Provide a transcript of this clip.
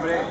hombre.